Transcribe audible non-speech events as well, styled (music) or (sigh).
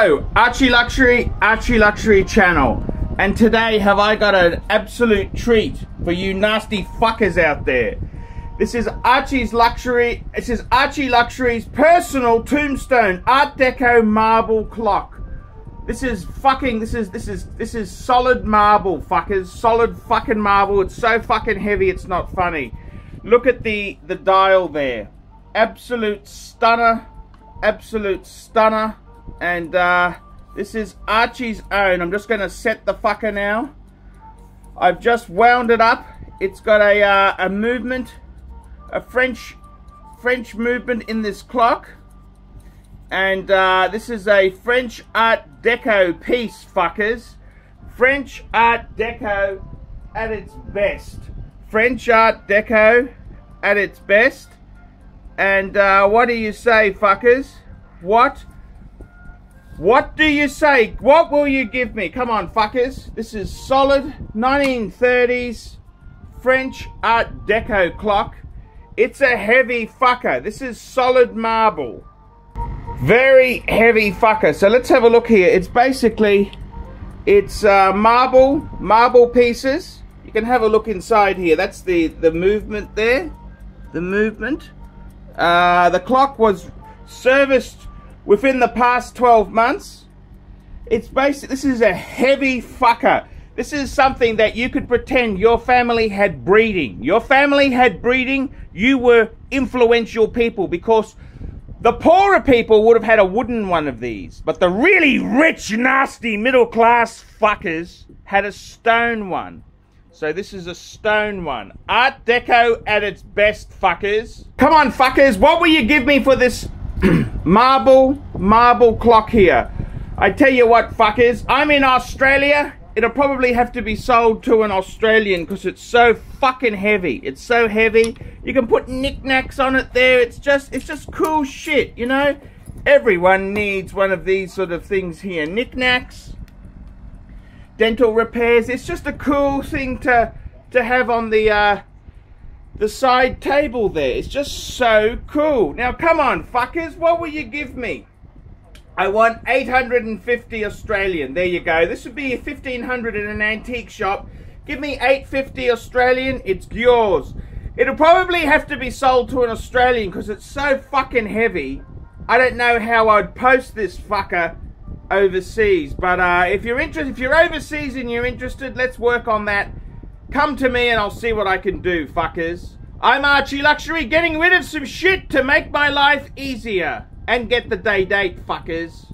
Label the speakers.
Speaker 1: Archie Luxury, Archie Luxury channel. And today have I got an absolute treat for you nasty fuckers out there. This is Archie's Luxury, this is Archie Luxury's personal tombstone Art Deco marble clock. This is fucking, this is, this is, this is solid marble, fuckers. Solid fucking marble. It's so fucking heavy, it's not funny. Look at the, the dial there. Absolute stunner. Absolute stunner. And, uh, this is Archie's own. I'm just going to set the fucker now. I've just wound it up. It's got a, uh, a movement, a French, French movement in this clock. And uh, this is a French Art Deco piece, fuckers. French Art Deco at its best. French Art Deco at its best. And uh, what do you say, fuckers? What? What do you say? What will you give me? Come on, fuckers. This is solid 1930s French Art Deco clock. It's a heavy fucker. This is solid marble. Very heavy fucker. So let's have a look here. It's basically, it's uh, marble, marble pieces. You can have a look inside here. That's the, the movement there. The movement. Uh, the clock was serviced within the past 12 months. It's basic. This is a heavy fucker. This is something that you could pretend your family had breeding. Your family had breeding. You were influential people because the poorer people would have had a wooden one of these, but the really rich, nasty, middle class fuckers had a stone one. So this is a stone one. Art Deco at its best, fuckers. Come on, fuckers, what will you give me for this (clears throat) marble, marble clock here? I tell you what, fuckers, I'm in Australia. It'll probably have to be sold to an Australian because it's so fucking heavy. It's so heavy. You can put knickknacks on it there. It's just, it's just cool shit, you know? Everyone needs one of these sort of things here. Knickknacks, dental repairs. It's just a cool thing to, to have on the, uh, the side table there. It's just so cool. Now, come on, fuckers. What will you give me? I want 850 Australian. There you go. This would be 1500 in an antique shop. Give me 850 Australian. It's yours. It'll probably have to be sold to an Australian because it's so fucking heavy. I don't know how I'd post this fucker overseas. But uh, if you're interested, if you're overseas and you're interested, let's work on that. Come to me and I'll see what I can do, fuckers. I'm Archie Luxury, getting rid of some shit to make my life easier and get the day date, fuckers.